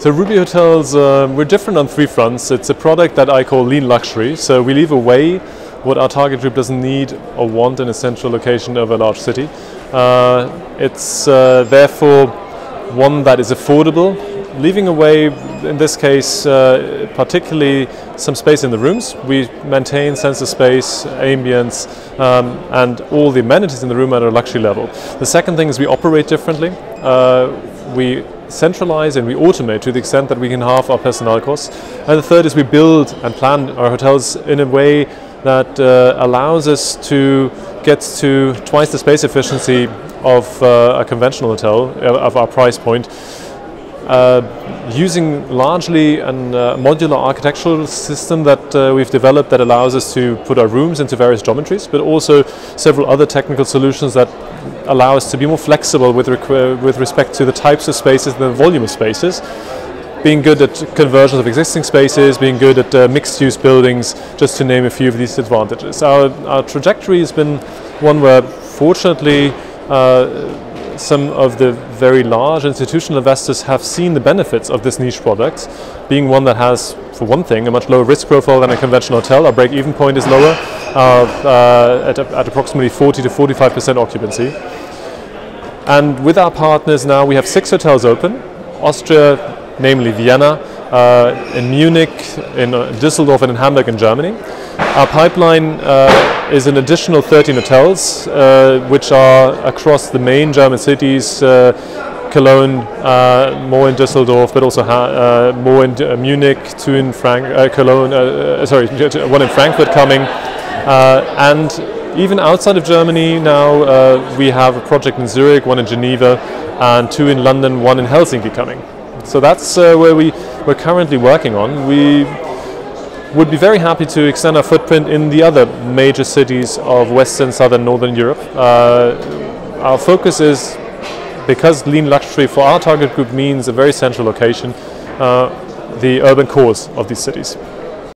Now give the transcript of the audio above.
So Ruby Hotels, uh, we're different on three fronts. It's a product that I call lean luxury. So we leave away what our target group doesn't need or want in a central location of a large city. Uh, it's uh, therefore one that is affordable, leaving away, in this case, uh, particularly some space in the rooms. We maintain sensor space, ambience, um, and all the amenities in the room at a luxury level. The second thing is we operate differently. We centralize and we automate to the extent that we can halve our personnel costs. And the third is we build and plan our hotels in a way that uh, allows us to get to twice the space efficiency of uh, a conventional hotel uh, of our price point. Uh, using largely a uh, modular architectural system that uh, we've developed that allows us to put our rooms into various geometries, but also several other technical solutions that allow us to be more flexible with, with respect to the types of spaces and the volume of spaces being good at conversions of existing spaces, being good at uh, mixed-use buildings, just to name a few of these advantages. Our, our trajectory has been one where, fortunately, uh, some of the very large institutional investors have seen the benefits of this niche product, being one that has, for one thing, a much lower risk profile than a conventional hotel. Our break-even point is lower uh, uh at, at approximately 40 to 45% occupancy. And with our partners now, we have six hotels open. Austria, namely Vienna, uh, in Munich, in uh, Düsseldorf and in Hamburg in Germany. Our pipeline uh, is an additional 13 hotels, uh, which are across the main German cities, uh, Cologne, uh, more in Düsseldorf, but also more in Munich, two in Frank Cologne, sorry, one in Frankfurt coming, and even outside of Germany now, uh, we have a project in Zurich, one in Geneva, and two in London, one in Helsinki coming. So that's uh, where we, we're currently working on. We would be very happy to extend our footprint in the other major cities of Western, Southern, Northern Europe. Uh, our focus is, because lean luxury for our target group means a very central location, uh, the urban cores of these cities.